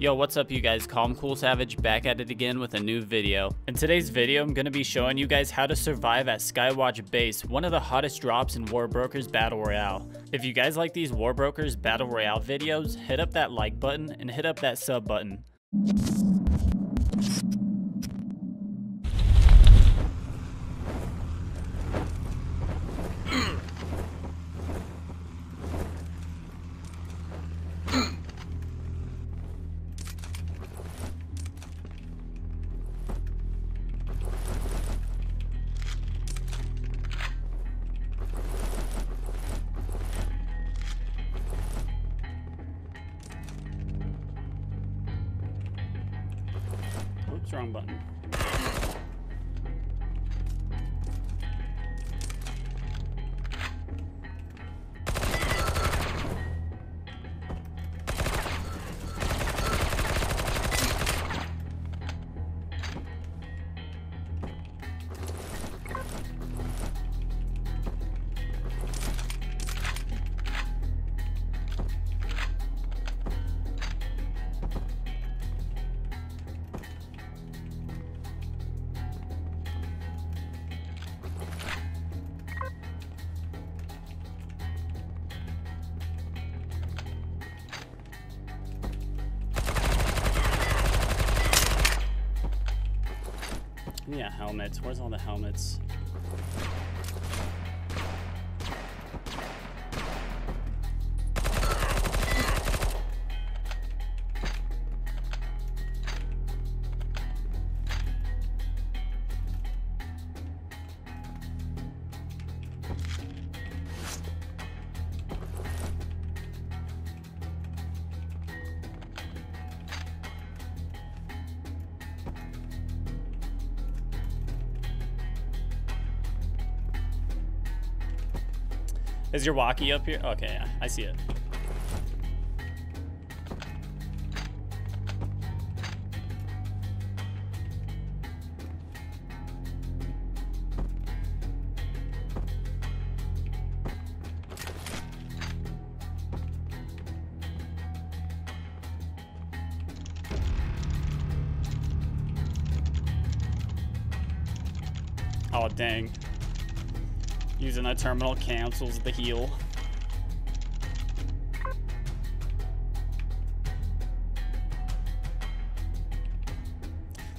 Yo, what's up you guys? Calm Cool Savage back at it again with a new video. In today's video, I'm gonna be showing you guys how to survive at Skywatch Base, one of the hottest drops in Warbrokers Battle Royale. If you guys like these Warbrokers Battle Royale videos, hit up that like button and hit up that sub button. Wrong button. Yeah, helmets. Where's all the helmets? Is your walkie up here? Okay, yeah, I see it. Oh, dang. Using the terminal cancels the heal.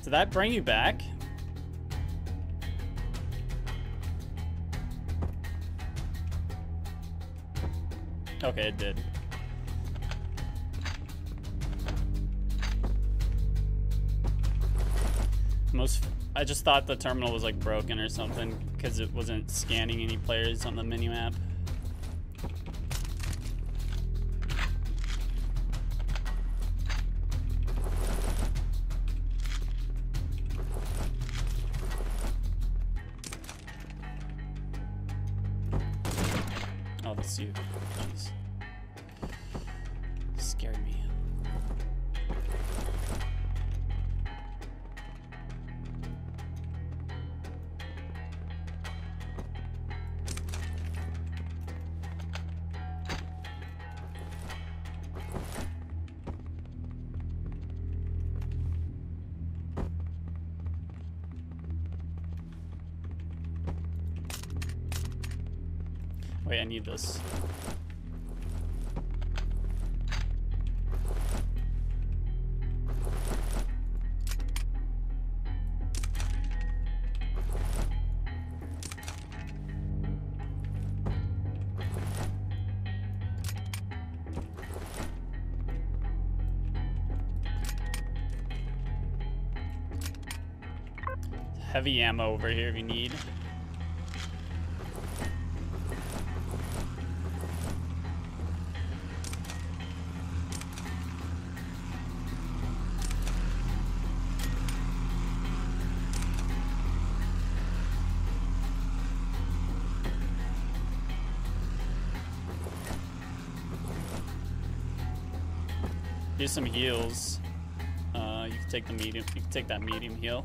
Did that bring you back? Okay, it did. Most I just thought the terminal was like broken or something because it wasn't scanning any players on the minimap. Oh, that's you. Wait, I need this. Heavy ammo over here if you need. do some heals. Uh, you can take the medium. You can take that medium heal.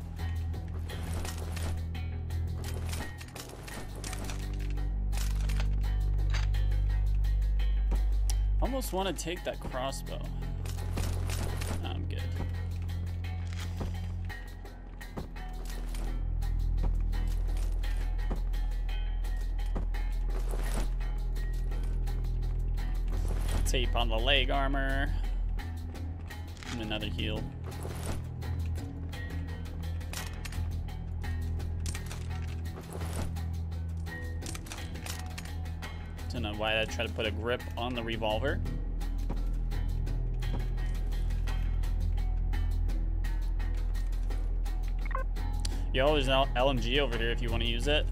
Almost want to take that crossbow. No, I'm good. Tape on the leg armor. And another heal. Don't know why I try to put a grip on the revolver. Yo, there's an LMG over here if you want to use it.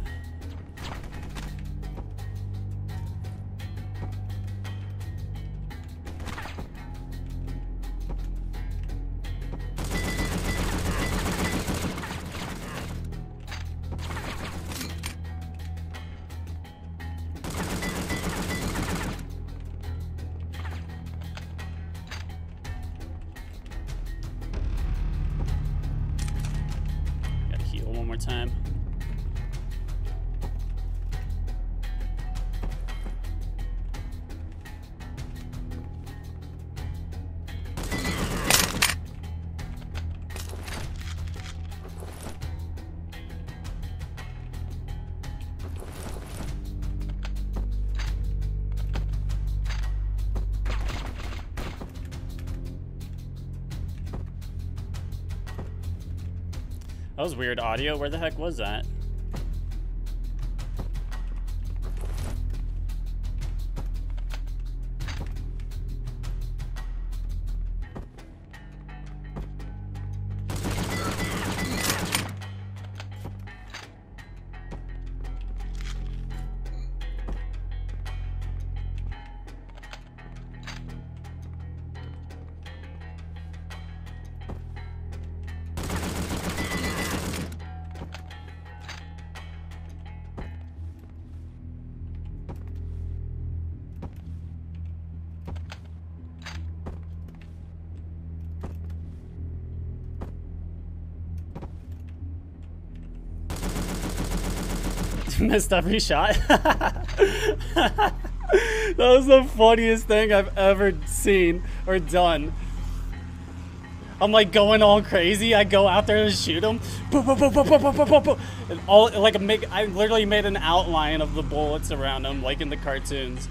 More time. That was weird audio. Where the heck was that? missed every shot. that was the funniest thing I've ever seen or done. I'm like going all crazy. I go out there and shoot him. And all like make I literally made an outline of the bullets around him, like in the cartoons.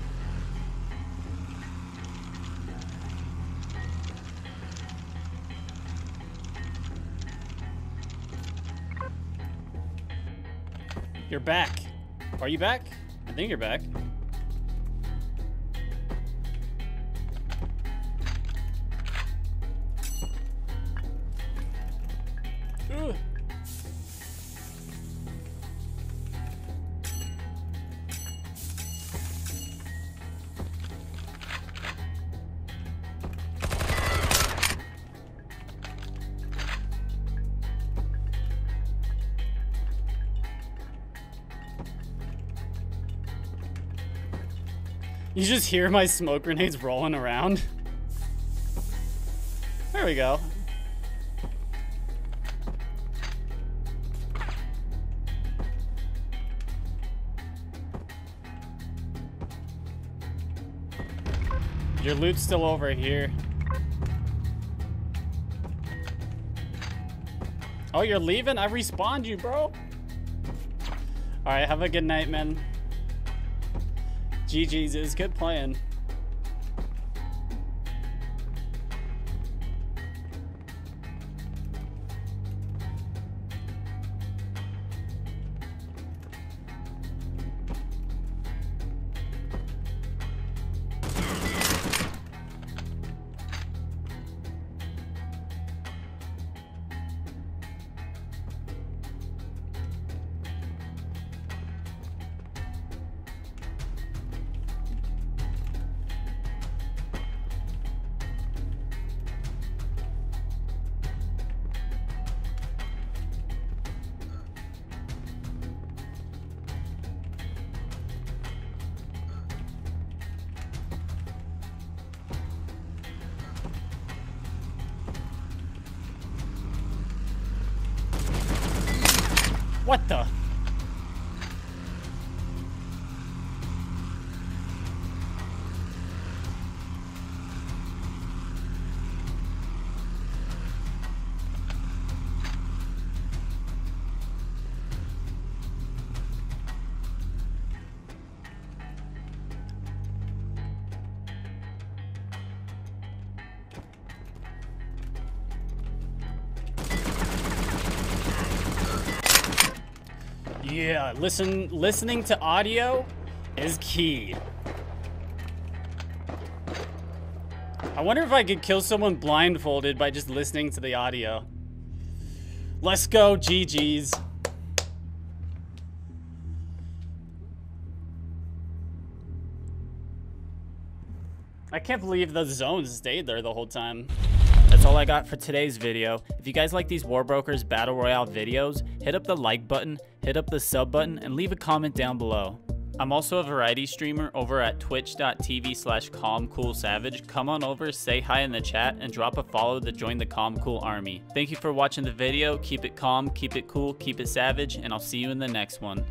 You're back. Are you back? I think you're back. You just hear my smoke grenades rolling around. There we go. Your loot's still over here. Oh, you're leaving? I respawned you, bro. Alright, have a good night, man. GG's is good playing. What the? Yeah, listen, listening to audio is key. I wonder if I could kill someone blindfolded by just listening to the audio. Let's go, GG's. I can't believe the zones stayed there the whole time. That's all I got for today's video. If you guys like these Warbrokers Battle Royale videos, hit up the like button, hit up the sub button, and leave a comment down below. I'm also a variety streamer over at twitch.tv slash calmcoolsavage. Come on over, say hi in the chat, and drop a follow to join the Calm Cool army. Thank you for watching the video. Keep it calm, keep it cool, keep it savage, and I'll see you in the next one.